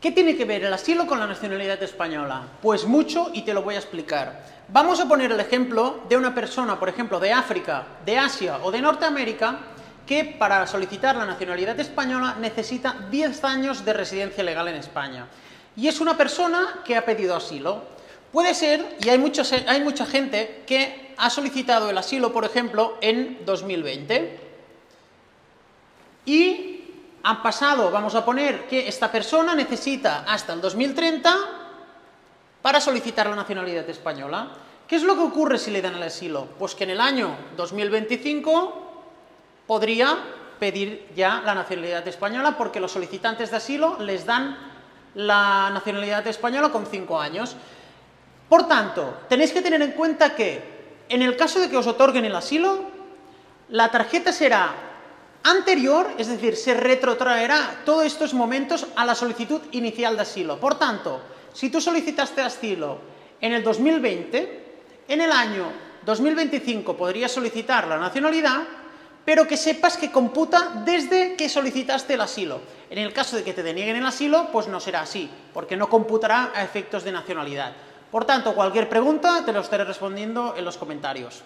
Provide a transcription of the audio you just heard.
¿Qué tiene que ver el asilo con la nacionalidad española? Pues mucho y te lo voy a explicar. Vamos a poner el ejemplo de una persona, por ejemplo, de África, de Asia o de Norteamérica, que para solicitar la nacionalidad española necesita 10 años de residencia legal en España. Y es una persona que ha pedido asilo. Puede ser, y hay, mucha gente que ha solicitado el asilo, por ejemplo, en 2020. Y han pasado, vamos a poner que esta persona necesita hasta el 2030 para solicitar la nacionalidad española. ¿Qué es lo que ocurre si le dan el asilo? Pues que en el año 2025 podría pedir ya la nacionalidad española porque los solicitantes de asilo les dan la nacionalidad española con cinco años. Por tanto, tenéis que tener en cuenta que en el caso de que os otorguen el asilo, la tarjeta será anterior, es decir, se retrotraerá todos estos momentos a la solicitud inicial de asilo. Por tanto, si tú solicitaste asilo en el 2020, en el año 2025 podrías solicitar la nacionalidad, pero que sepas que computa desde que solicitaste el asilo. En el caso de que te denieguen el asilo, pues no será así, porque no computará a efectos de nacionalidad. Por tanto, cualquier pregunta te lo estaré respondiendo en los comentarios.